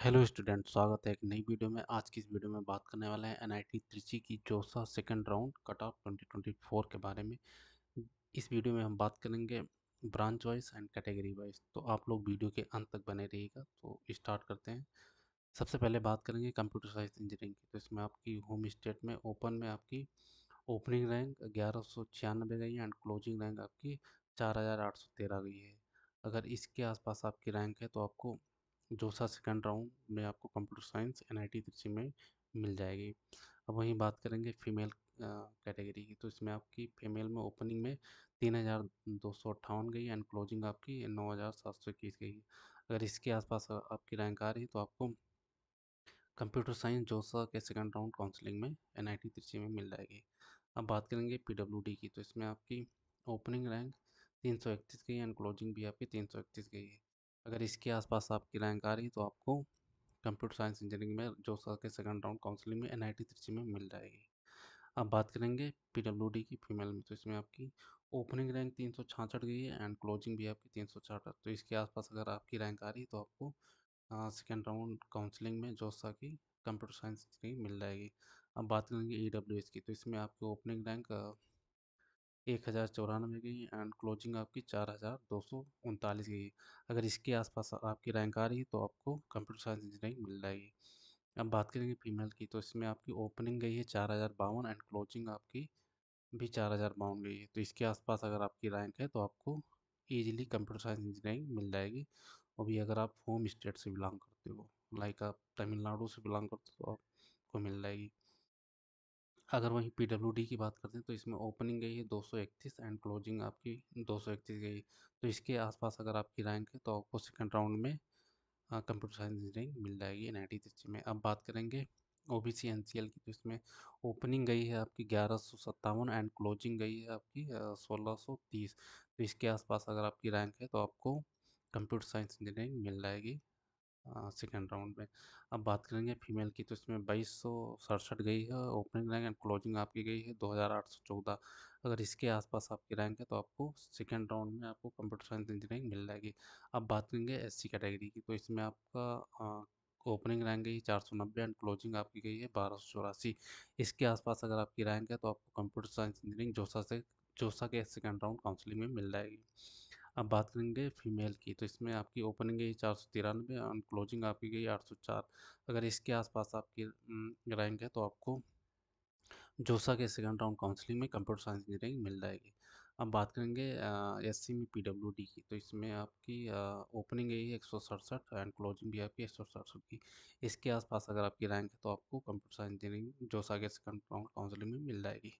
Hello student, स्वागत है एक नई वीडियो में। आज की इस वीडियो में बात करने वाले हैं एनआईटी त्रिची की JoSAA second round cut off 2024 के बारे में। इस वीडियो में हम बात करेंगे branch wise and category wise तो आप लोग वीडियो के अंत तक बने रहिएगा। तो स्टार्ट करते हैं। सबसे पहले बात करेंगे कंप्यूटर साइंस इंजीनियरिंग की। तो इसमें आपकी होम स्टेट में ओपन में आपकी ओपनिंग रैंक ग्यारह सौ छियानबे गई है एंड क्लोजिंग रैंक आपकी चार हज़ार आठ सौ तेरह गई है। अगर इसके आसपास आपकी रैंक है तो आपको जोसा सेकंड राउंड में आपको computer science N I T में मिल जाएगी। अब वहीं बात करेंगे फीमेल कैटेगरी की। तो इसमें आपकी फीमेल में ओपनिंग में तीन हज़ार दो सौ अट्ठावन गई एंड क्लोजिंग आपकी नौ हज़ार सात सौ इक्कीस गई। अगर इसके आसपास आपकी रैंक आ रही है तो आपको कंप्यूटर साइंस जोसा के सेकंड राउंड काउंसलिंग में एन आई टी में मिल जाएगी। अब बात करेंगे पी डब्ल्यू डी की। तो इसमें आपकी ओपनिंग रैंक तीन सौ इकतीस गई एंड क्लोजिंग भी आपकी तीन सौ इकतीस गई है। अगर इसके आसपास आपकी रैंक आ रही है तो आपको कंप्यूटर साइंस इंजीनियरिंग में जो सर के सेकंड राउंड काउंसलिंग में एन आई में मिल जाएगी। अब बात करेंगे पी डब्ल्यू डी की फीमेल में तो इसमें आपकी ओपनिंग रैंक तीन सौ छाछठ गई है एंड क्लोजिंग भी आपकी तीन सौ छाछठ तो इसके आसपास अगर आपकी रैंक आ रही है तो आपको सेकेंड राउंड काउंसलिंग में जोसा की कंप्यूटर साइंस इंजीनियरिंग मिल जाएगी। अब बात करेंगे ई डब्ल्यू एस की तो इसमें आपकी ओपनिंग रैंक एक हज़ार चौरानवे गई एंड क्लोजिंग आपकी चार हज़ार दो सौ उनतालीस गई अगर इसके आसपास आपकी रैंक आ रही है तो आपको कंप्यूटर साइंस इंजीनियरिंग मिल जाएगी। अब बात करेंगे फीमेल की तो इसमें आपकी ओपनिंग गई है चार हज़ार बावन एंड क्लोजिंग आपकी भी चार हज़ार बावन गई है। तो इसके आसपास अगर आपकी रैंक है तो आपको ईजिली कंप्यूटर साइंस इंजीनियरिंग मिल जाएगी। और भी अगर आप होम स्टेट से बिलोंग करते हो, लाइक आप तमिलनाडु से बिलोंग करते हो तो आपको मिल जाएगी। अगर वहीं पी डब्ल्यू डी की बात करते हैं तो इसमें ओपनिंग गई है दो सौ इकतीस एंड क्लोजिंग आपकी दो सौ इकतीस गई तो इसके आसपास अगर आपकी रैंक है तो आपको सेकंड राउंड में कंप्यूटर साइंस इंजीनियरिंग मिल जाएगी एन आई में। अब बात करेंगे O B C N C L की तो इसमें ओपनिंग गई है आपकी ग्यारह सौ सत्तावन एंड क्लोजिंग गई है आपकी सोलह सौ तीस। तो इसके आसपास अगर आपकी रैंक है तो आपको कंप्यूटर साइंस इंजीनियरिंग मिल जाएगी। सेकेंड राउंड में। अब बात करेंगे फीमेल की तो इसमें बाईस सौ सड़सठ गई है ओपनिंग रैंक एंड क्लोजिंग आपकी गई है दो हज़ार आठ सौ चौदह। अगर इसके आसपास आपकी रैंक है तो आपको सेकेंड राउंड में आपको कंप्यूटर साइंस इंजीनियरिंग मिल जाएगी। अब बात करेंगे एससी कैटेगरी की तो इसमें आपका ओपनिंग रैंक गई चार सौ नब्बे एंड क्लोजिंग आपकी गई है बारह सौ चौरासी। इसके आसपास अगर आपकी रैंक है तो आपको कंप्यूटर साइंस इंजीनियरिंग जोसा से, जोसा के सेकेंड राउंड काउंसलिंग में मिल जाएगी। अब बात करेंगे फीमेल की तो इसमें आपकी ओपनिंग गई चार सौ तिरानवे और क्लोजिंग आपकी गई आठ सौ चार। अगर इसके आसपास आपकी रैंक है तो आपको जोसा के सेकंड राउंड काउंसलिंग में कंप्यूटर साइंस इंजीनियरिंग मिल जाएगी। अब बात करेंगे एस सी में पी डब्ल्यू डी की तो इसमें आपकी ओपनिंग गई है एक सौ सड़सठ एंड क्लोजिंग भी आपकी एक सौ सड़सठ की। इसके आसपास अगर आपकी रैंक है तो आपको कंप्यूटर साइंस इंजीनियरिंग जोसा के सेकंड राउंड काउंसलिंग में मिल जाएगी।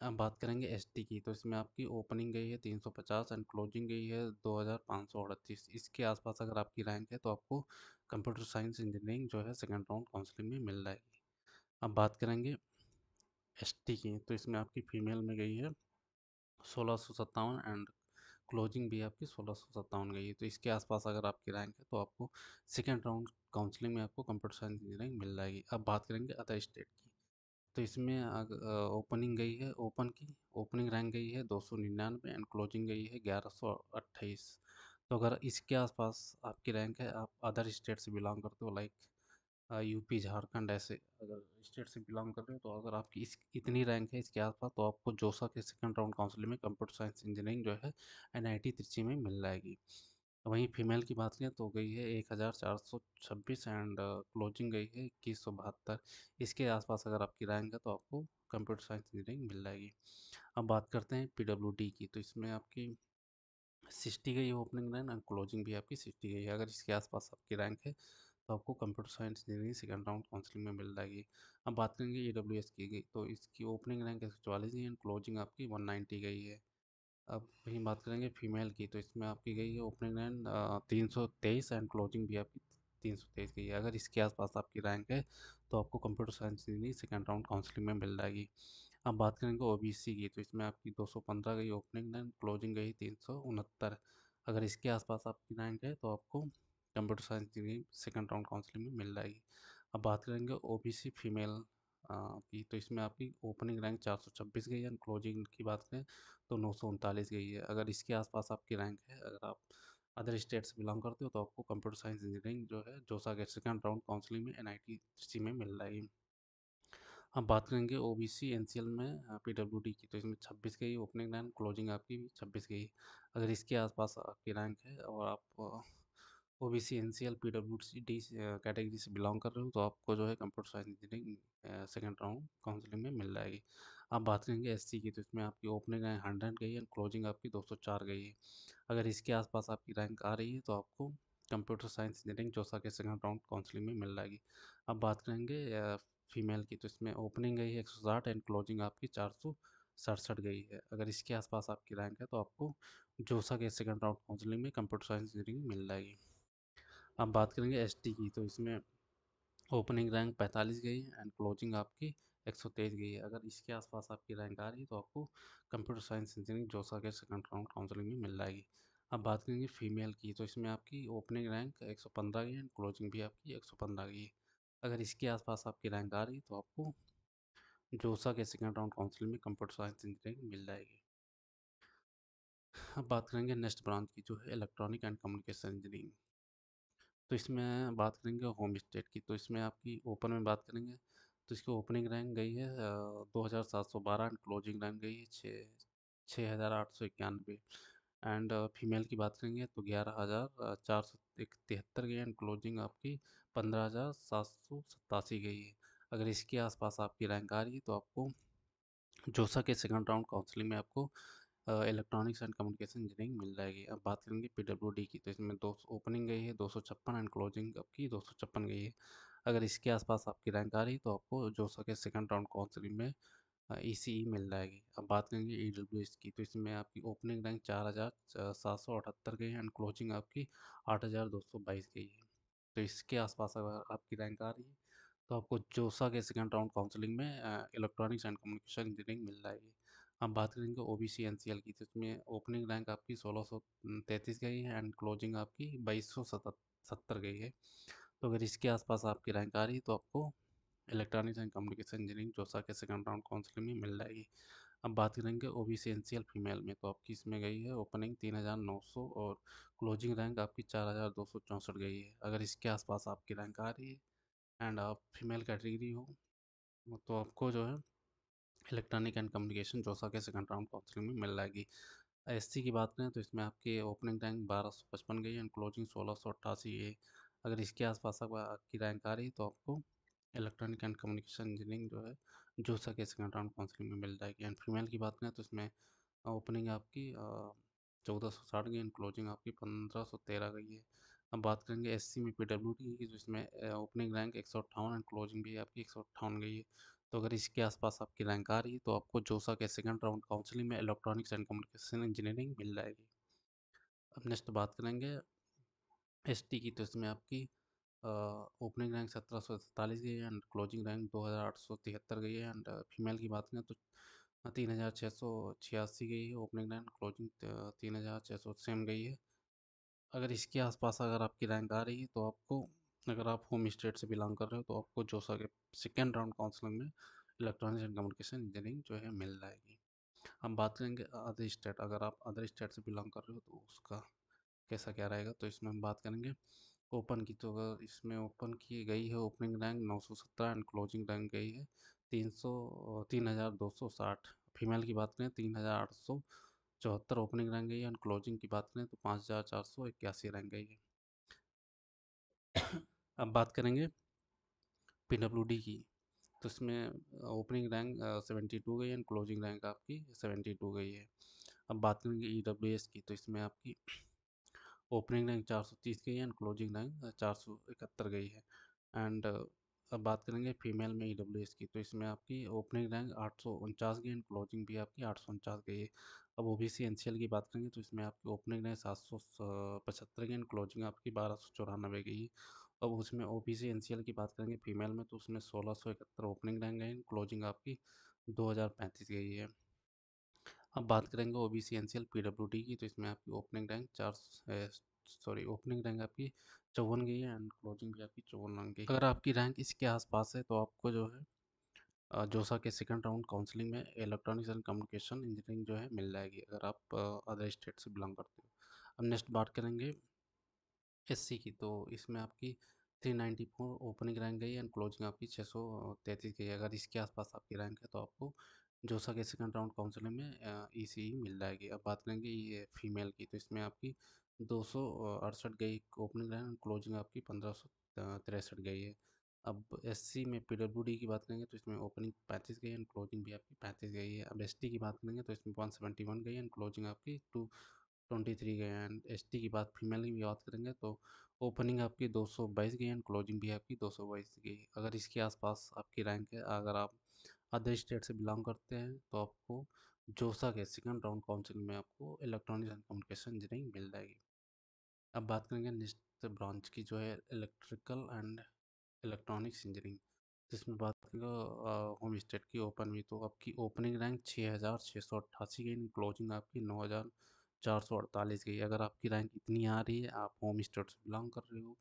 अब बात करेंगे एसटी की तो इसमें आपकी ओपनिंग गई है 350 एंड क्लोजिंग गई है दो हज़ार पाँच सौ अड़तीस। इसके आसपास अगर आपकी रैंक है तो आपको कंप्यूटर साइंस इंजीनियरिंग जो है सेकेंड राउंड काउंसलिंग में मिल जाएगी। अब बात करेंगे एसटी की तो इसमें आपकी फ़ीमेल में गई है सोलह सौ सत्तावन एंड क्लोजिंग भी आपकी सोलह सौ सत्तावन गई है। तो इसके आसपास अगर आपकी रैंक है तो आपको सेकेंड राउंड काउंसलिंग में आपको कंप्यूटर साइंस इंजीनियरिंग मिल जाएगी। अब बात करेंगे अदर स्टेट की तो इसमें ओपनिंग गई है, ओपन की, ओपनिंग रैंक गई है दो सौ निन्यानवे एंड क्लोजिंग गई है ग्यारह सौ अट्ठाईस। तो अगर इसके आसपास आपकी रैंक है, आप अदर स्टेट से बिलोंग करते हो, लाइक यूपी, झारखंड ऐसे अगर स्टेट से बिलोंग कर रहे हो तो अगर आपकी इस, इतनी रैंक है इसके आसपास तो आपको जोसा के सेकंड राउंड काउंसिलिंग में कंप्यूटर साइंस इंजीनियरिंग जो है एन आई टी में मिल जाएगी। वहीं फीमेल की बात करें तो गई है एक हज़ार चार सौ छब्बीस एंड क्लोजिंग गई है इक्कीस सौ बहत्तर। इसके आसपास अगर आपकी रैंक है तो आपको कंप्यूटर साइंस इंजीनियरिंग मिल जाएगी। अब बात करते हैं पी डब्ल्यू डी की तो इसमें आपकी सिक्सटी गई है ओपनिंग रैंक एंड क्लोजिंग भी आपकी सिक्सटी गई है। अगर इसके आसपास आपकी रैंक है तो आपको computer science engineering second round counselling में मिल जाएगी। अब बात करेंगे ई एस की गई तो इसकी ओपनिंग रैंक एक सौ चवालीस एंड क्लोजिंग आपकी वन नाइन्टी गई है। अब वहीं बात करेंगे फीमेल की तो इसमें आपकी गई है ओपनिंग रैंक तीन सौ तेईस एंड क्लोजिंग भी आपकी तीन सौ तेईस गई है। अगर इसके आसपास आपकी रैंक है तो आपको computer science engineering second round counselling में मिल जाएगी। अब बात करेंगे ओ बी सी की तो इसमें आपकी दो सौ पंद्रह गई ओपनिंग रैंक क्लोजिंग गई तीन सौ उनहत्तर। अगर इसके आसपास आपकी रैंक है तो आपको computer science engineering second round counselling में मिल जाएगी। अब बात करेंगे ओ बी सी फीमेल की तो इसमें आपकी ओपनिंग रैंक चार सौ छब्बीस गई है क्लोजिंग की बात करें तो नौ सौ उनतालीस गई है। अगर इसके आसपास आपकी रैंक है, अगर आप अदर स्टेट से बिलोंग करते हो तो आपको कंप्यूटर साइंस इंजीनियरिंग जो है जोसा के सेकेंड राउंड काउंसलिंग में एन आई में मिल जाएगी हम बात करेंगे O B C N C L में पी डब्ल्यू डी की तो इसमें छब्बीस गई ओपनिंग रैंक क्लोजिंग आपकी छब्बीस गई। अगर इसके आसपास आपकी रैंक है और आप O B C N C L P W C D category से बिलोंग कर रहे हो तो आपको जो है computer science engineering second round counselling में मिल जाएगी। आप बात करेंगे एस सी की तो इसमें आपकी ओपनिंग रैंक हंड्रेड गई है, क्लोजिंग आपकी दो सौ चार गई है। अगर इसके आसपास आपकी रैंक आ रही है तो आपको कंप्यूटर साइंस इंजीनियरिंग जोसा के सेकेंड राउंड काउंसलिंग में मिल जाएगी। अब बात करेंगे फीमेल की तो इसमें ओपनिंग गई है एक सौ साठ एंड क्लोजिंग आपकी चार सौ सड़सठ गई है। अगर इसके आसपास आपकी रैंक है तो आपको जोसा के सेकंड राउंड काउंसलिंग में कंप्यूटर साइंस इंजीनियरिंग मिल जाएगी। अब बात करेंगे एसटी की तो इसमें ओपनिंग रैंक पैंतालीस गई है एंड क्लोजिंग आपकी एक सौ तेईस गई है। अगर इसके आसपास आपकी रैंक आ रही है तो आपको कंप्यूटर साइंस इंजीनियरिंग जोसा के सेकंड राउंड काउंसलिंग में मिल जाएगी। अब बात करेंगे फीमेल की तो इसमें आपकी ओपनिंग रैंक एक सौ पंद्रह गई है एंड क्लोजिंग भी आपकी एक सौ पंद्रह गई है। अगर इसके आसपास आपकी रैंक आ रही है तो आपको जोसा के सेकेंड राउंड काउंसिल में कंप्यूटर साइंस इंजीनियरिंग मिल जाएगी। अब बात करेंगे नेक्स्ट ब्रांच की, जो है इलेक्ट्रॉनिक एंड कम्युनिकेशन इंजीनियरिंग तो इसमें बात करेंगे होम स्टेट की तो इसमें आपकी ओपन में बात करेंगे तो इसकी ओपनिंग रैंक गई है दो हज़ार सात सौ बारह एंड क्लोजिंग रैंक गई है छः छः हज़ार आठ सौ एंड फीमेल की बात करेंगे तो ग्यारह हज़ार चार सौ तिहत्तर गई एंड क्लोजिंग आपकी पंद्रह हज़ार सात सौ सतासी गई है। अगर इसके आसपास आपकी रैंक आ रही है तो आपको जोसा के सेकंड राउंड काउंसलिंग में आपको इलेक्ट्रॉनिक्स एंड कम्युनिकेशन इंजीनियरिंग मिल जाएगी। अब बात करेंगे पी डब्ल्यू डी की तो इसमें दो सौ ओपनिंग गई है, दो सौ छप्पन एंड क्लोजिंग आपकी दो सौ छप्पन गई है। अगर इसके आसपास आपकी रैंक आ रही तो आपको जोसा के सेकंड राउंड काउंसलिंग में ई सी ई मिल जाएगी। अब बात करेंगे ई डब्ल्यू एस की तो इसमें आपकी ओपनिंग रैंक चार हज़ार सात सौ अठहत्तर गई है एंड क्लोजिंग आपकी आठ हज़ार दो सौ बाईस गई है। तो इसके आसपास अगर आपकी रैंक आ रही है तो आपको जोसा के सेकंड राउंड काउंसलिंग में इलेक्ट्रॉनिक्स एंड कम्युनिकेशन इंजीनियरिंग मिल जाएगी। अब बात करेंगे O B C N C L की तो इसमें ओपनिंग रैंक आपकी सोलह सौ तैंतीस गई है एंड क्लोजिंग आपकी बाईस सौ सत्तर गई है। तो अगर इसके आसपास आपकी रैंक आ रही है तो आपको electronics and communication engineering JoSAA के सेकंड राउंड काउंसलिंग में मिल जाएगी। अब बात करेंगे O B C N C L female में तो आपकी इसमें गई है ओपनिंग तीन हज़ार नौ सौ और क्लोजिंग रैंक आपकी चार हज़ार दो सौ चौंसठ गई है। अगर इसके आसपास आपकी रैंक आ रही है एंड आप फीमेल कैटेगरी हो तो आपको जो है इलेक्ट्रॉनिक एंड कम्युनिकेशन जोसा के सेकंड राउंड काउंसलिंग में मिल जाएगी एससी की बात करें तो इसमें आपकी ओपनिंग रैंक बारह सौ पचपन गई एंड क्लोजिंग सोलह सौ अट्ठासी है अगर इसके आसपास आपकी रैंक आ रही तो आपको इलेक्ट्रॉनिक एंड कम्युनिकेशन इंजीनियरिंग जो है, जोसा के सेकंड राउंड काउंसलिंग में मिल जाएगी। एंड फीमेल की बात करें तो इसमें ओपनिंग आपकी चौदह सौ साठ गई एंड क्लोजिंग आपकी पंद्रह सौ तेरह गई है। अब बात करेंगे एस सी में पी डब्ल्यू की तो इसमें ओपनिंग रैंक एक सौ अट्ठावन एंड क्लोजिंग भी आपकी एक सौ अट्ठावन गई है। तो अगर इसके आसपास आपकी रैंक आ रही है तो आपको जोसा के सेकंड राउंड काउंसलिंग में इलेक्ट्रॉनिक्स एंड कम्युनिकेशन इंजीनियरिंग मिल जाएगी। अब नेक्स्ट बात करेंगे एस टी की तो इसमें आपकी ओपनिंग रैंक सत्रह सौ सैंतालीस गई है एंड क्लोजिंग रैंक दो हज़ार आठ सौ तिहत्तर गई है एंड फीमेल की बात करें तो तीन हज़ार छः सौ छियासी गई है ओपनिंग रैंक क्लोजिंग तीन हज़ार छः सौ सेम गई है। अगर इसके आसपास अगर आपकी रैंक आ रही है तो आपको अगर आप होम स्टेट से बिलोंग कर रहे हो तो आपको जोसा के सेकेंड राउंड काउंसलिंग में इलेक्ट्रॉनिक्स एंड कम्युनिकेशन इंजीनियरिंग जो है मिल जाएगी। हम बात करेंगे अदर स्टेट, अगर आप अदर स्टेट से बिलोंग कर रहे हो तो उसका कैसा क्या रहेगा तो इसमें हम बात करेंगे। ओपन की तो अगर इसमें ओपन की गई है ओपनिंग रैंक नौ सौ सत्रह एंड क्लोजिंग रैंक गई है तीन सौ, तीन हज़ार दो सौ साठ। फीमेल की बात करें, तीन हज़ार आठ सौ चौहत्तर ओपनिंग रैंक गई है एंड क्लोजिंग की बात करें तो पाँच हज़ार चार सौ इक्यासी रैंक गई है। अब बात करेंगे पी डब्ल्यू डी की। तो इसमें ओपनिंग रैंक सेवेंटी टू गई है एंड क्लोजिंग रैंक आपकी सेवेंटी टू गई है। अब बात करेंगे ई डब्ल्यू एस की तो इसमें आपकी ओपनिंग रैंक चार सौ तीस गई है एंड क्लोजिंग रैंक चार सौ इकहत्तर गई है। एंड अब बात करेंगे फीमेल में ई डब्ल्यू एस की तो इसमें आपकी ओपनिंग रैंक आठ सौ उनचास गई एंड क्लोजिंग भी आपकी आठ सौ उनचास गई है। अब O B C N C L की बात करेंगे तो इसमें आपकी ओपनिंग रैंक सात सौ पचहत्तर गई एंड क्लोजिंग आपकी बारह सौ चौरानवे गई। है अब उसमें O B C N C L की बात करेंगे, फीमेल में तो उसमें सोलह सौ इकहत्तर ओपनिंग रैंक गई क्लोजिंग आपकी दो हज़ार पैंतीस गई है। अब बात करेंगे O B C N C L P W D की तो इसमें आपकी ओपनिंग रैंक चार सॉरी, ओपनिंग रैंक आपकी चौवन गई है एंड क्लोजिंग भी आपकी चौवन रैंक गई। अगर आपकी रैंक इसके आसपास है तो आपको जो है जोसा के सेकंड राउंड काउंसलिंग में इलेक्ट्रॉनिक्स एंड कम्युनिकेशन इंजीनियरिंग जो है मिल जाएगी, अगर आप अदर स्टेट से बिलोंग करते हो। अब नेक्स्ट बात करेंगे एससी की। तो इसमें आपकी 394 ओपनिंग रैंक गई एंड क्लोजिंग आपकी छः सौ तैंतीस गई। अगर इसके आसपास आपकी रैंक है तो आपको जोसा के सेकंड राउंड काउंसिलिंग में ई सी मिल जाएगी। अब बात करेंगे ये फीमेल की तो इसमें आपकी दो सौ अड़सठ गई ओपनिंग रैंक एंड क्लोजिंग आपकी पंद्रह सौ तिरसठ गई है। अब एससी में पी की बात करेंगे तो इसमें ओपनिंग पैंतीस गई एंड क्लोजिंग भी आपकी पैंतीस गई है। अब एसटी की बात करेंगे तो इसमें वन सेवेंटी वन गई एंड क्लोजिंग आपकी two twenty three and S की बात फीमेल की बात करेंगे तो ओपनिंग आपकी दो सौ बाईस एंड क्लोजिंग भी आपकी दो सौ बाईस गई अगर इसके आसपास आपकी रैंक है, अगर आप अदर स्टेट से बिलोंग करते हैं तो आपको जोसा के सेकंड राउंड काउंसिल में आपको इलेक्ट्रॉनिक्स एंड कम्युनिकेशन इंजीनियरिंग मिल जाएगी। अब बात करेंगे नेक्स्ट ब्रांच की, जो है इलेक्ट्रिकल एंड इलेक्ट्रॉनिक्स इंजीनियरिंग। जिसमें बात करेंगे होम स्टेट की ओपन हुई तो आपकी ओपनिंग रैंक छः हज़ार छः सौ अट्ठासी गई क्लोजिंग आपकी नौ हज़ार चार सौ अड़तालीस गई। अगर आपकी रैंक इतनी आ रही है, आप होम स्टेट से बिलोंग कर रहे हो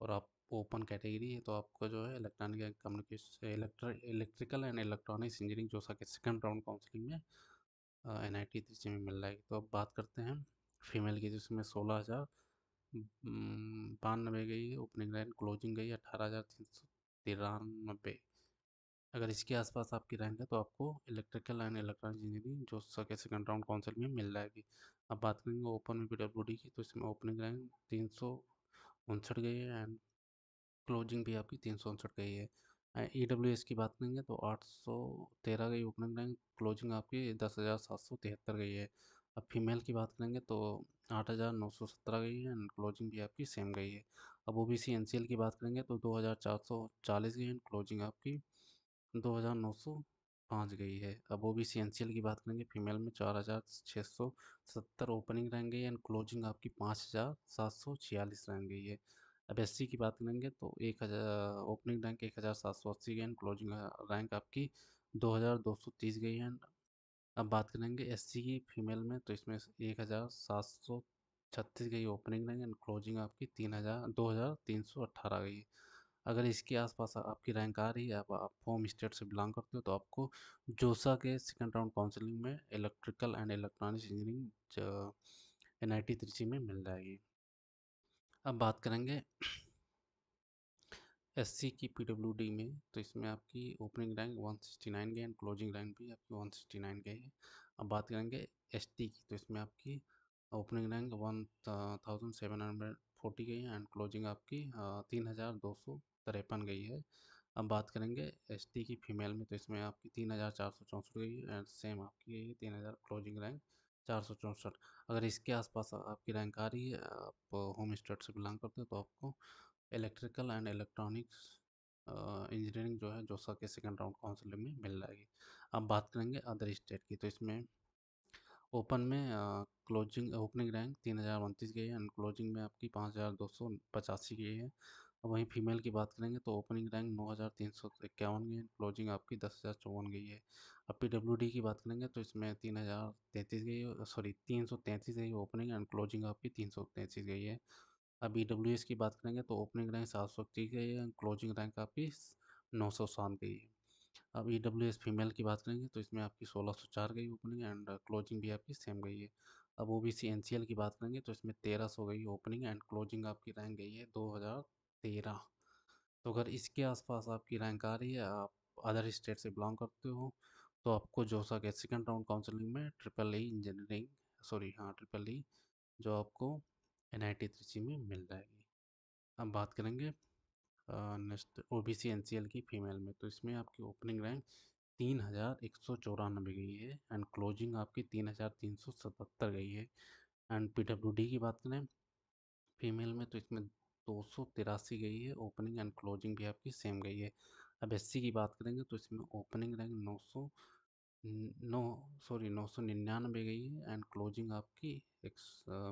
और आप ओपन कैटेगरी है तो आपको जो है electronic and communication electrical and electronics engineering, JoSAA second round counselling में एन आई टी में मिल जाएगी तो अब बात करते हैं फीमेल की, जिसमें सोलह हज़ार बानबे गई, ओपनिंग रैंक क्लोजिंग गई अठारह हज़ार तीन सौ तिरानबे। अगर इसके आसपास आपकी रैंक है तो आपको इलेक्ट्रिकल एंड इलेक्ट्रॉनिक इंजीनियरिंग जो सके सेकंड राउंड काउंसिल में मिल जाएगी। अब बात करेंगे ओपन में पी की तो इसमें ओपनिंग रैंक तीन सौ उनसठ गई है एंड क्लोजिंग भी आपकी तीन सौ उनसठ गई है। ई डब्ल्यू एस की बात करेंगे तो आठ सौ तेरह गई ओपनिंग रैंक क्लोजिंग आपकी दस हज़ार सात सौ तिहत्तर गई है। अब फीमेल की बात करेंगे तो आठ हज़ार नौ सौ सत्रह गई है एंड क्लोजिंग भी आपकी सेम गई है। अब O B C N C L की बात करेंगे तो दो हज़ार चार सौ चालीस गई एंड क्लोजिंग आपकी दो हज़ार नौ सौ पाँच गई है। अब O B C N C L की बात करेंगे, फीमेल में चार हज़ार छः सौ सत्तर ओपनिंग रैंक गई है एंड क्लोजिंग आपकी पाँच हज़ार सात सौ छियालीस रैंक गई है। अब एससी की बात करेंगे तो एक हज़ार, ओपनिंग रैंक एक हज़ार सात सौ अस्सी गई एंड क्लोजिंग रैंक आपकी दो हज़ार दो सौ तीस गई एंड अब बात करेंगे एससी की फीमेल में तो इसमें एक हज़ार सात सौ छत्तीस गई ओपनिंग रैंक एंड क्लोजिंग आपकी तीन हज़ार, दो हज़ार तीन सौ अट्ठारह गई अगर इसके आसपास आपकी रैंक आ रही है आप, आप होम स्टेट से बिलोंग करते हो तो आपको जोसा के सेकंड राउंड काउंसलिंग में electrical and electronics engineering N I T में मिल जाएगी। अब बात करेंगे एससी की पीडब्ल्यूडी में तो इसमें आपकी ओपनिंग रैंक 169 गई एंड क्लोजिंग रैंक भी आपकी 169 गई है। अब बात करेंगे एसटी की तो इसमें आपकी opening rank one thousand seven hundred forty गई है एंड क्लोजिंग आपकी तीन हज़ार दो सौ तिरपन गई है। अब बात करेंगे एसटी की फीमेल में तो इसमें आपकी तीन हज़ार चार सौ चौंसठ गई है एंड सेम आपकी गई है तीन हज़ार क्लोजिंग रैंक चार सौ चौंसठ। अगर इसके आसपास आपकी रैंक आ रही है, आप होम स्टेट से बिलोंग करते हो तो आपको इलेक्ट्रिकल एंड इलेक्ट्रॉनिक्स इंजीनियरिंग जो है जोसा के सेकंड राउंड काउंसिलिंग में मिल जाएगी। अब बात करेंगे अदर स्टेट की तो इसमें ओपन में क्लोजिंग, ओपनिंग रैंक तीन हज़ार उनतीस गई है एंड क्लोजिंग में आपकी पाँच हज़ार दो सौ पचासी गई है। वहीं फीमेल की बात करेंगे तो ओपनिंग रैंक नौ हज़ार तीन सौ इक्यावन गई क्लोजिंग आपकी दस हज़ार चौवन गई है। अब पी डब्ल्यू डी की बात करेंगे तो इसमें तीन हज़ार तैंतीस गई सॉरी, तीन सौ तैंतीस गई ओपनिंग एंड क्लोजिंग आपकी तीन सौ तैंतीस गई है। अब ई डब्ल्यू एस की बात करेंगे तो ओपनिंग रैंक सात सौ इकतीस गई है क्लोजिंग रैंक आपकी नौ सौ सात गई है। अब ई डब्ल्यू एस फीमेल की बात करेंगे तो इसमें आपकी सोलह सौ चार गई ओपनिंग एंड क्लोजिंग भी आपकी सेम गई है। अब O B C N C L की बात करेंगे तो इसमें तेरह सौ गई ओपनिंग एंड क्लोजिंग आपकी रैंक गई है दो हज़ार तेरह तो अगर इसके आसपास आपकी रैंक आ रही है, आप अदर स्टेट से बिलोंग करते हो तो आपको जोसा के सेकेंड राउंड काउंसलिंग में ट्रिपल ई इंजीनियरिंग, सॉरी हाँ ट्रिपल ई, जो आपको एन आई टी त्रिची में मिल जाएगी। अब बात करेंगे next O B C N C L की फीमेल में। तो इसमें आपकी ओपनिंग रैंक तीन हज़ार एक सौ चौरानबे गई है एंड क्लोजिंग आपकी तीन हज़ार तीन सौ सतहत्तर गई है। एंड पी डब्ल्यू डी की बात करें, फीमेल में तो इसमें दो सौ तिरासी गई है, ओपनिंग एंड क्लोजिंग भी आपकी सेम गई है। अब एससी की बात करेंगे तो इसमें ओपनिंग रैंक नौ सौ, नौ, सॉरी नौ सौ निन्यानवे गई है एंड क्लोजिंग आपकी एक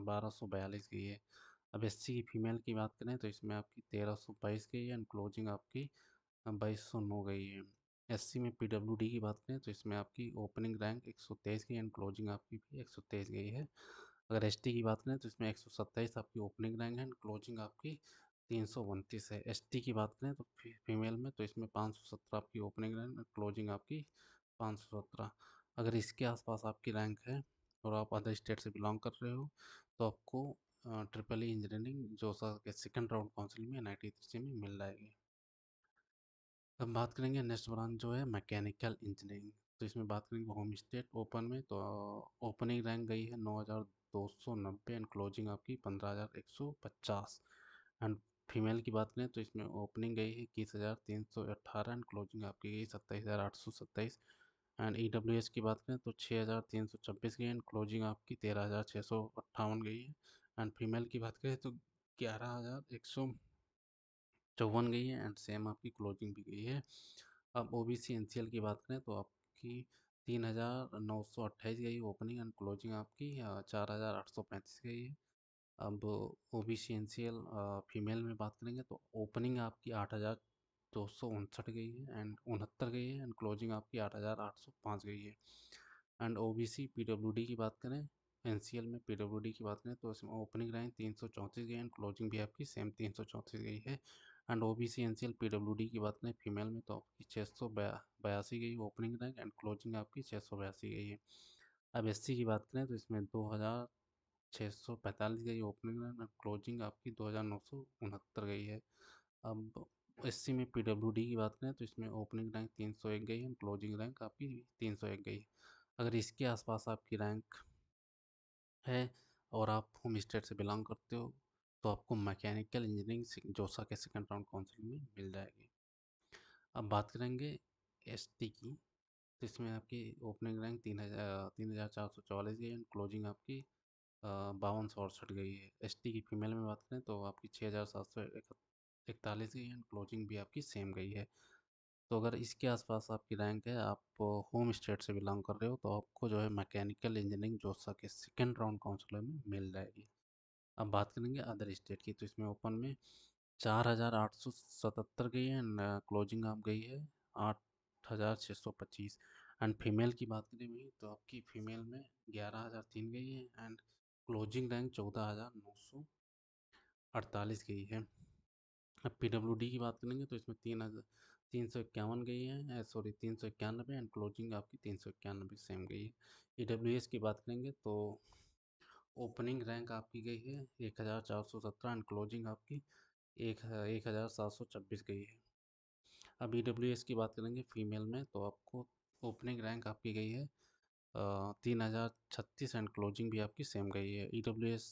बारह सौ बयालीस गई है। अब SC की फीमेल की बात करें तो इसमें आपकी तेरह सौ बाईस गई है एंड क्लोजिंग आपकी बाईस सौ नौ गई है। एससी में पी की बात करें तो इसमें आपकी ओपनिंग रैंक एक सौ तेईस गई एंड क्लोजिंग आपकी भी एक सौ तेईस गई है। अगर एसटी की बात करें तो इसमें एक सौ सत्ताईस आपकी ओपनिंग रैंक है, क्लोजिंग आपकी तीन सौ उनतीस है। एसटी की बात करें तो फीमेल में तो इसमें पाँच सौ सत्रह आपकी ओपनिंग रैंक क्लोजिंग आपकी पाँच सौ सत्रह। अगर इसके आसपास आपकी रैंक है और आप अदर स्टेट से बिलोंग कर रहे हो तो आपको ट्रिपल ई इंजीनियरिंग जोसा के सेकेंड राउंड काउंसिल में एन आई में मिल जाएगी। अब बात करेंगे नेक्स्ट ब्रांच जो है, मैकेनिकल इंजीनियरिंग। तो इसमें बात करेंगे होम स्टेट ओपन में तो ओपनिंग रैंक गई है नौ हज़ार दो सौ नब्बे एंड क्लोजिंग आपकी पंद्रह हज़ार एक सौ पचास। एंड फीमेल की बात करें तो इसमें ओपनिंग गई है इक्कीस हज़ार तीन सौ अट्ठारह एंड क्लोजिंग आपकी गई सत्ताईस हज़ार आठ सौ सत्ताईस। एंड ई डब्ल्यू एस की बात करें तो छः हज़ार तीन सौ छब्बीस गई एंड क्लोजिंग आपकी तेरह हज़ार छः सौ अट्ठावन गई है। एंड फीमेल की बात करें तो ग्यारह हज़ार एक सौ चौवन गई है एंड सेम आपकी क्लोजिंग भी गई है। अब O B C N C L की बात करें तो आपकी तीन हज़ार नौ सौ अट्ठाईस गई ओपनिंग एंड क्लोजिंग आपकी चार हज़ार आठ सौ पैंतीस गई है। अब O B C N C L female में बात करेंगे तो ओपनिंग आपकी आठ हज़ार दो सौ उनसठ गई है एंड उनहत्तर गई है एंड क्लोजिंग आपकी आठ हज़ार आठ सौ पाँच गई है। And O B C P W D की बात करें एन सी एल में पी डब्ल्यू डी की बात करें तो इसमें ओपनिंग रैंक तीन सौ चौंतीस गई एंड क्लोजिंग भी आपकी सेम तीन सौ चौंतीस गई है। And O B C N C L P W D की बात करें, फीमेल में तो आपकी छः सौ बयासी गई ओपनिंग रैंक एंड क्लोजिंग आपकी छः सौ बयासी गई है। अब एस सी की बात करें तो इसमें दो हज़ार छः सौ पैंतालीस गई ओपनिंग रैंक एंड क्लोजिंग आपकी दो हज़ार नौ सौ उनहत्तर गई है। अब एस सी में पी डब्ल्यू डी की बात करें तो इसमें ओपनिंग रैंक तीन सौ एक गई है क्लोजिंग रैंक आपकी तीन सौ एक गई। है अगर इसके आसपास आपकी रैंक है और आप होम स्टेट से बिलोंग करते हो तो आपको मैकेनिकल इंजीनियरिंग जोसा के सेकेंड राउंड काउंसिलिंग में मिल जाएगी। अब बात करेंगे एस टी की तो इसमें आपकी ओपनिंग रैंक तीन हज़ार तीन हज़ार चार सौ चौवालीस गई एंड क्लोजिंग आपकी बावन सौ अड़सठ गई है। एस टी की फीमेल में बात करें तो आपकी छः हज़ार सात सौ इकतालीस गई एंड क्लोजिंग भी आपकी सेम गई है। तो अगर इसके आसपास आपकी रैंक है, आप होम स्टेट से बिलोंग कर रहे हो तो आपको जो है मैकेनिकल इंजीनियरिंग जोसा के सेकेंड राउंड काउंसलर में मिल जाएगी। अब बात करेंगे अदर स्टेट की तो इसमें ओपन में चार हज़ार आठ सौ सतहत्तर गई है एंड क्लोजिंग आप गई है आठ हज़ार छः सौ पच्चीस। एंड फीमेल की बात करें तो आपकी फ़ीमेल में ग्यारह हज़ार तीन गई है एंड क्लोजिंग रैंक चौदह हज़ार नौ सौ अड़तालीस गई है। अब पी डब्ल्यू डी की बात करेंगे तो इसमें तीन हज़ार तीन सौ इक्यावन गई है सॉरी तीन सौ इक्यानबे एंड क्लोजिंग आपकी तीन सौ इक्यानबे सेम गई है। ई डब्ल्यू एस की बात करेंगे तो ओपनिंग रैंक आपकी गई है, एक हज़ार चार सौ सत्रह एंड क्लोजिंग आपकी एक एक हज़ार सात सौ छब्बीस गई है। अब ई डब्ल्यू एस की बात करेंगे फीमेल में तो आपको ओपनिंग रैंक आपकी गई है तीन हज़ार छत्तीस एंड क्लोजिंग भी आपकी सेम गई है। E W S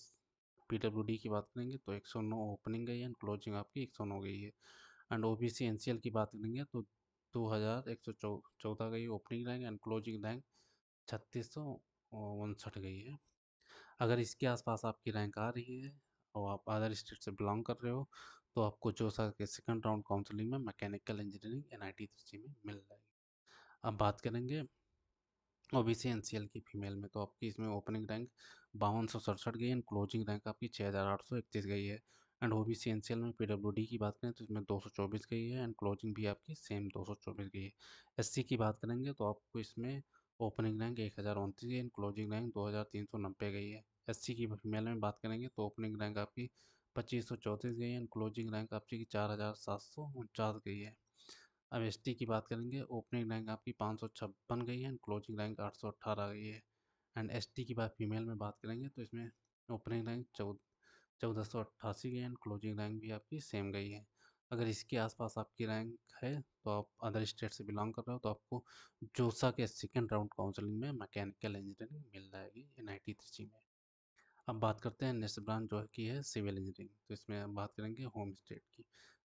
P W D की बात करेंगे तो एक सौ नौ ओपनिंग गई है एंड क्लोजिंग आपकी एक सौ नौ गई है। And O B C N C L की बात करेंगे तो दो हज़ार एक सौ चौदह गई opening rank and closing rank छत्तीस सौ उनसठ गई है। अगर इसके आसपास आपकी रैंक आ रही है और आप अदर स्टेट से बिलोंग कर रहे हो तो आपको जोसा के सेकंड राउंड काउंसलिंग में mechanical engineering N I T में मिल जाएगी। अब बात करेंगे O B C N C L की फीमेल में तो आपकी इसमें ओपनिंग रैंक बावन सौ सड़सठ गई एंड क्लोजिंग रैंक आपकी छः हज़ार आठ सौ इकतीस गई है। And O B C N C L में पी डब्ल्यू डी की बात करें तो इसमें दो सौ चौबीस गई है एंड क्लोजिंग भी आपकी सेम दो सौ चौबीस गई है। एस सी की बात करेंगे तो आपको इसमें ओपनिंग रैंक एक हज़ार उनतीस गई एंड क्लोजिंग रैंक दो हज़ार तीन सौ नब्बे गई है। एस सी की फीमेल में बात करेंगे तो ओपनिंग रैंक आपकी पच्चीस सौ चौंतीस गई है एंड क्लोजिंग रैंक आपकी चार हज़ार सात सौ उनचास गई है। अब एस टी की बात करेंगे, ओपनिंग रैंक आपकी पाँच सौ छप्पन गई है एंड क्लोजिंग रैंक आठ सौ अट्ठारह गई है। एंड एस टी की बात, फीमेल में बात करेंगे तो इसमें ओपनिंग रैंक चौदह चौदह सौ अट्ठासी गई एंड क्लोजिंग रैंक भी आपकी सेम गई है। अगर इसके आसपास आपकी रैंक है तो आप अदर स्टेट से बिलोंग कर रहे हो तो आपको जोसा के सेकेंड राउंड काउंसलिंग में मैकेनिकल इंजीनियरिंग मिल जाएगी एन आई टी में। अब बात करते हैं नेक्स्ट ब्रांच जो है की है सिविल इंजीनियरिंग तो इसमें हम बात करेंगे होम स्टेट की।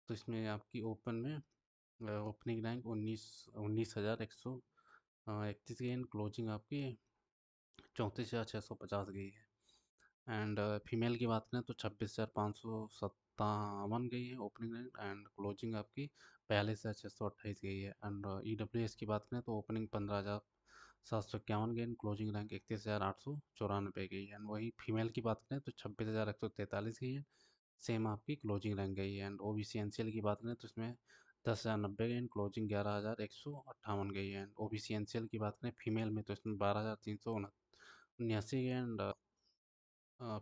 तो इसमें आपकी ओपन में ओपनिंग रैंक उन्नीस उन्नीस हज़ार एक सौ इकतीस गई एंड क्लोजिंग आपकी चौंतीस हज़ार छः सौ पचास गई है। एंड फीमेल की बात करें तो छब्बीस हज़ार पाँच सौ सत्तावन गई है ओपनिंग रैंक एंड क्लोजिंग आपकी बयालीस हज़ार छः सौ अट्ठाईस गई है। एंड ई डब्ल्यू एस की बात करें तो ओपनिंग पंद्रह हज़ार सात सौ इक्यावन गई क्लोजिंग रैंक इकतीस हज़ार आठ सौ चौरानबे गई है। एंड वही फीमेल की बात करें तो छब्बीस हज़ार एक सौ तैंतालीस गई है। सेम आपकी क्लोजिंग रैंक गई है। And O B C N C L की बात करें तो इसमें दस हज़ार नब्बे गई एंड क्लोजिंग ग्यारह हज़ार एक सौ अट्ठावन गई है। And O B C N C L की बात करें फीमेल में तो इसमें बारह हज़ार तीन सौ उन्यासी गई एंड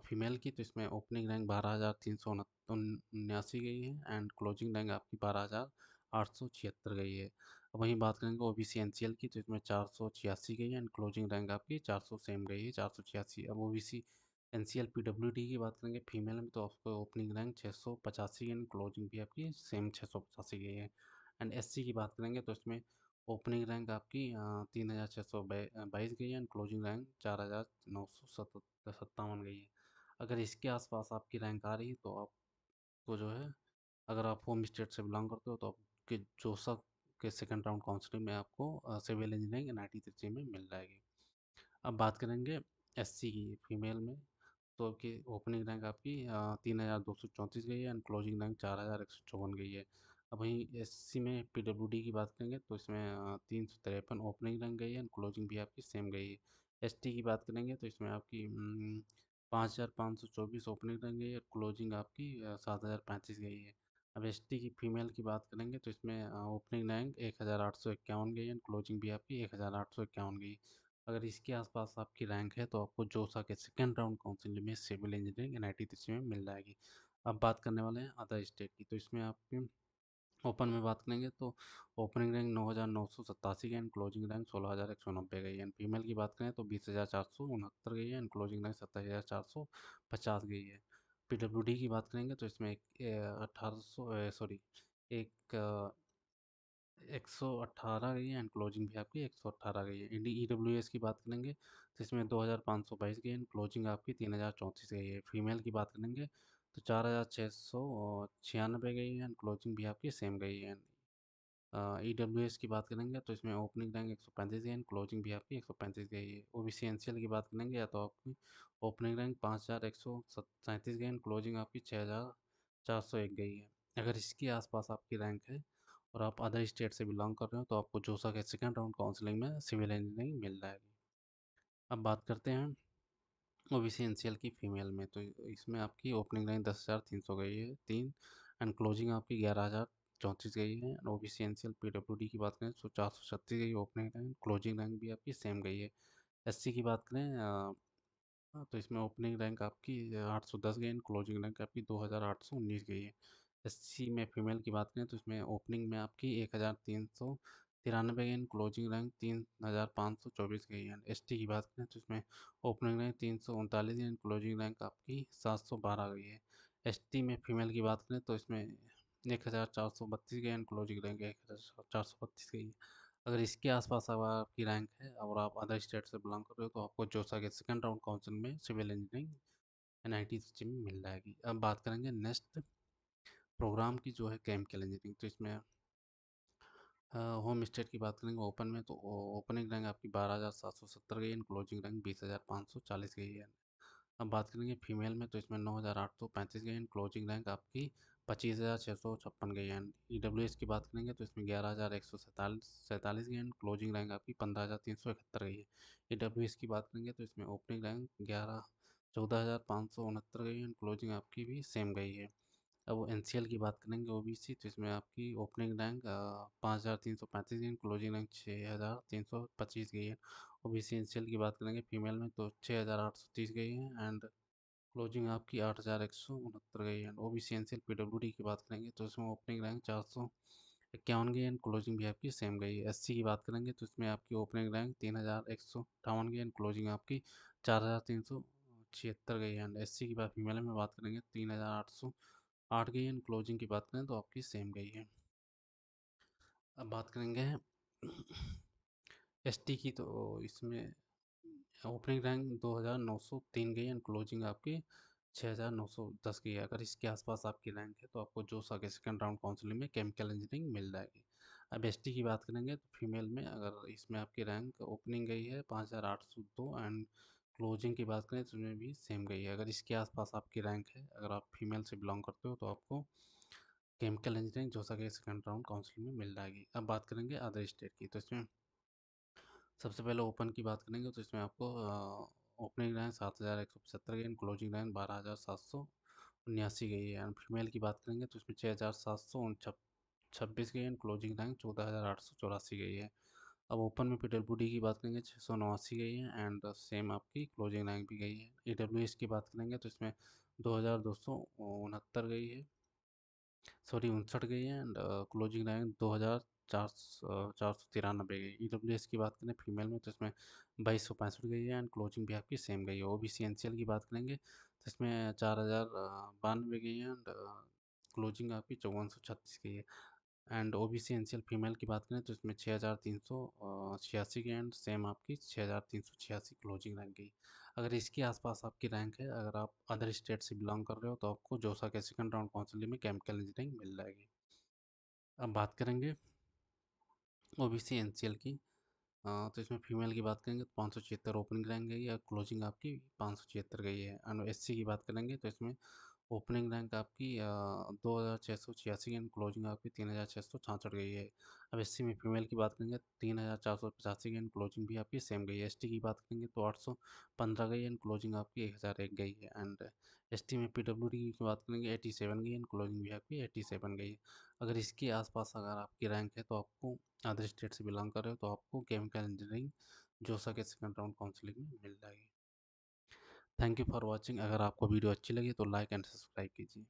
फीमेल की तो इसमें ओपनिंग रैंक बारह हज़ार तीन सौ उन्यासी गई है एंड क्लोजिंग रैंक आपकी बारह हज़ार आठ सौ छिहत्तर गई है। अब वहीं बात करेंगे O B C N C L की तो इसमें चार सौ छियासी गई है एंड क्लोजिंग रैंक आपकी चार सौ सेम गई है, चार सौ छियासी। अब O B C N C L P W D की बात करेंगे, फीमेल में तो आपको ओपनिंग रैंक छः सौ पचासी एंड क्लोजिंग भी आपकी सेम छः सौ पचासी गई है। एंड एस सी की बात करेंगे तो इसमें ओपनिंग रैंक आपकी तीन हज़ार छः सौ बाईस गई है एंड क्लोजिंग रैंक चार हज़ार नौ सौ सत्तावन गई है। अगर इसके आसपास आपकी रैंक आ रही है तो आपको जो है, अगर आप होम स्टेट से बिलोंग करते हो तो आपके जोसा के सेकेंड राउंड काउंसलिंग में आपको civil engineering N I T में मिल जाएगी। अब बात करेंगे एस सी की, फीमेल में। तो आपकी ओपनिंग रैंक आपकी तीन हज़ार दो सौ चौंतीस गई है एंड क्लोजिंग रैंक चार हज़ार एक सौ चौवन गई है। अब वहीं एस सी में पी डब्ल्यू डी की बात करेंगे तो इसमें तीन सौ तिरपन ओपनिंग रैंक गई है एंड क्लोजिंग भी आपकी सेम गई है। एस टी की बात करेंगे तो इसमें आपकी पाँच हज़ार पाँच सौ चौबीस ओपनिंग रैंक गई है क्लोजिंग आपकी सात हज़ार पैंतीस गई है। अब एस टी की फीमेल की बात करेंगे तो इसमें ओपनिंग रैंक एक हज़ार आठ सौ इक्यावन गई है क्लोजिंग भी आपकी एक हज़ार आठ सौ इक्यावन गई। अगर इसके आसपास आपकी रैंक है तो आपको जोसा के सेकेंड राउंड काउंसिल में civil engineering N I T में मिल जाएगी। अब बात करने वाले हैं अदर स्टेट की तो इसमें आपकी ओपन में बात करेंगे तो ओपनिंग रैंक नौ हज़ार नौ सौ सत्तासी गई एंड क्लोजिंग रैंक सोलह हज़ार एक सौ नब्बे गई है। फीमेल की बात करें तो बीस हज़ार चार सौ उनहत्तर गई है, एंड क्लोजिंग रैंक सत्ताईस हज़ार चार सौ पचास गई है। पी डब्ल्यू डी की बात करेंगे तो इसमें एक अठारह सौ सॉरी, एक एक सौ अट्ठारह गई है, एंड क्लोजिंग भी आपकी एक सौ अट्ठारह गई है। इंडी ई डब्ल्यू एस की बात करेंगे तो इसमें दो हज़ार पाँच सौ बाईस गई एंड क्लोजिंग आपकी तीन हज़ार चौंतीस गई है। फीमेल की बात करेंगे तो चार हज़ार छः सौ छियानबे गई है एंड क्लोजिंग भी आपकी सेम गई है। ई डब्ल्यू एस की बात करेंगे तो इसमें ओपनिंग रैंक एक सौ पैंतीस गई एंड क्लोजिंग भी आपकी एक सौ पैंतीस गई है। O B C N C L की बात करेंगे या तो आपकी ओपनिंग रैंक पाँच हज़ार एक सौ सैंतीस गई एंड क्लोजिंग आपकी छः हज़ार चार सौ एक गई है। अगर इसके आसपास आपकी रैंक है और आप अदर स्टेट से बिलोंग कर रहे हो तो आपको जोसा के सेकेंड राउंड काउंसलिंग में सिविल इंजीनियरिंग मिल जाएगी। अब बात करते हैं O B C N C L की फीमेल में तो इसमें आपकी ओपनिंग लाइन दस हज़ार तीन सौ गई है, तीन एंड क्लोजिंग आपकी ग्यारह हज़ार चौंतीस गई है O B C N C L P W D की बात करें तो चार सौ छत्तीस गई ओपनिंग लाइन, क्लोजिंग रैंक भी आपकी सेम गई है। एस सी की बात करें तो इसमें ओपनिंग रैंक आपकी 810 गई, एंड क्लोजिंग रैंक आपकी 2819 गई है। एससी में फीमेल की बात करें तो इसमें ओपनिंग में आपकी 1300 तिरानवे गेंद क्लोजिंग रैंक तीन हज़ार पाँच सौ चौबीस गई है। एस टी की बात करें तो इसमें ओपनिंग रैंक तीन सौ उनतालीस एंड क्लोजिंग रैंक आपकी सात सौ बारह गई है। एस टी में फीमेल की बात करें तो इसमें एक हज़ार चार सौ बत्तीस गई एंड क्लोजिंग रैंक एक हज़ार चार सौ बत्तीस गई है। अगर इसके आसपास अगर आपकी रैंक है और आप अदर स्टेट से बिलोंग कर रहे हो तो आपको जोसा के सेकेंड राउंड काउंसिल में civil engineering N I T सूची में मिल जाएगी। अब बात करेंगे नेक्स्ट प्रोग्राम की जो है केमिकल इंजीनियरिंग तो इसमें होम स्टेट की बात करेंगे ओपन में तो ओपनिंग रैंक आपकी बारह हज़ार सात सौ सत्तर गई है क्लोजिंग रैंक बीस हज़ार पाँच सौ चालीस गई है अब बात करेंगे फीमेल में तो इसमें नौ हज़ार आठ सौ पैंतीस गई है क्लोजिंग रैंक आपकी पच्चीस हज़ार छः सौ छप्पन गई है ई डब्ल्यू एस की बात करेंगे तो इसमें ग्यारह हज़ार एक सौ सैंतालीस सैंतालीस गई है क्लोजिंग रैंक आपकी पंद्रह हज़ार तीन सौ इकहत्तर गई है ई डब्ल्यू एस की बात करेंगे तो इसमें ओपनिंग रैंक ग्यारह चौदह हज़ार पाँच सौ उनहत्तर गई है क्लोजिंग आपकी भी सेम गई है। अब एन की बात करेंगे ओ बी तो इसमें आपकी ओपनिंग रैंक पाँच हज़ार तीन सौ पैंतीस गई क्लोजिंग रैंक छः हज़ार तीन सौ पच्चीस गई है। ओ बी सी की बात करेंगे फीमेल में तो छः हज़ार आठ सौ तीस गई है एंड क्लोजिंग आपकी आठ हज़ार एक सौ उनहत्तर गई है। O B C N C L P W D की बात करेंगे तो इसमें ओपनिंग रैंक चार सौ इक्यावन गई एंड क्लोजिंग भी आपकी सेम गई है। एस की बात करेंगे तो इसमें आपकी ओपनिंग रैंक तीन हज़ार एक सौ अट्ठावन गई एंड क्लोजिंग आपकी चार हज़ार तीन सौ छिहत्तर गई है। एंड एस सी की बात फीमेल में बात करेंगे, तीन हज़ार आठ सौ आठ गई एंड क्लोजिंग की बात करें तो आपकी सेम गई है। अब बात करेंगे एस टी की तो इसमें ओपनिंग रैंक दो हज़ार नौ सौ तीन गई एंड क्लोजिंग आपकी छः हज़ार नौ सौ दस गई है। अगर इसके आसपास आपकी रैंक है तो आपको जोसा के सेकेंड राउंड काउंसिलिंग में केमिकल इंजीनियरिंग मिल जाएगी। अब एस टी की बात करेंगे तो फीमेल में अगर इसमें आपकी रैंक ओपनिंग गई है, पाँच हज़ार आठ सौ दो, एंड क्लोजिंग की बात करें तो उसमें भी सेम गई है। अगर इसके आसपास आपकी रैंक है, अगर आप फीमेल से बिलोंग करते हो तो आपको केमिकल इंजीनियरिंग, जो सके सेकेंड राउंड काउंसिलिंग में मिल जाएगी। अब बात करेंगे अदर स्टेट की तो इसमें सबसे पहले ओपन की बात करेंगे तो इसमें आपको ओपनिंग रैंक सात हज़ार एक सौ पचहत्तर गई क्लोजिंग रैंक बारह हज़ार सात सौ उन्यासी गई है। एंड फीमेल की बात करेंगे तो इसमें छः हज़ार सात सौ छब्बीस गई है क्लोजिंग रैंक चौदह हज़ार आठ सौ चौरासी गई है। अब ओपन में पी डब्ल्यू डी की बात करेंगे छः सौ नवासी गई है एंड सेम आपकी क्लोजिंग रैंक भी गई है। ई डब्ल्यू एस की बात करेंगे तो इसमें दो हज़ार दो सौ उनहत्तर गई है। सॉरी, उनसठ गई है एंड क्लोजिंग रैंक दो हज़ार चार चार सौ तिरानबे गई ई डब्ल्यू एस की बात करें फीमेल में तो इसमें बाईस सौ पैंसठ गई है एंड क्लोजिंग भी आपकी सेम गई है। O B C N C L की बात करेंगे तो इसमें चार हज़ार बानवे गई है एंड क्लोजिंग आपकी चौवन सौ छत्तीस गई है। And O B C N C L female की बात करें तो इसमें छः हज़ार तीन सौ छियासी की एंड सेम आपकी छः हज़ार तीन सौ छियासी क्लोजिंग रैंक गई। अगर इसके आसपास आपकी रैंक है, अगर आप अदर स्टेट से बिलोंग कर रहे हो तो आपको जोसा के सेकंड राउंड काउंसिलिंग में केमिकल इंजीनियरिंग मिल जाएगी। अब बात करेंगे O B C N C L की तो इसमें फीमेल की बात करेंगे तो पाँच सौ छिहत्तर ओपनिंग रैंक गई है क्लोजिंग आपकी पाँच सौ छिहत्तर गई है। एंड एस सी की बात करेंगे तो इसमें ओपनिंग रैंक आपकी दो हज़ार छः सौ छियासी एंड क्लोजिंग आपकी तीन हज़ार छः सौ छाछठ गई है। अब एस में फीमेल की बात करेंगे, तीन हज़ार चार सौ पचासी एंड क्लोजिंग भी आपकी सेम गई है। एसटी की बात करेंगे तो आठ सौ पंद्रह गई एंड क्लोजिंग आपकी एक हज़ार एक गई है। एंड एसटी में पी डब्ल्यू डी की बात करेंगे, एटी सेवन गई एंड क्लोजिंग भी आपकी एटी सेवन गई है। अगर इसके आसपास अगर आपकी रैंक है तो आपको अदर स्टेट से बिलोंग कर रहे हो तो आपको केमिकल इंजीनियरिंग, जोसा के सेकंड राउंड काउंसिलिंग में मिल जाएगी। Thank you for watching. अगर आपको वीडियो अच्छी लगी तो लाइक एंड सब्सक्राइब कीजिए।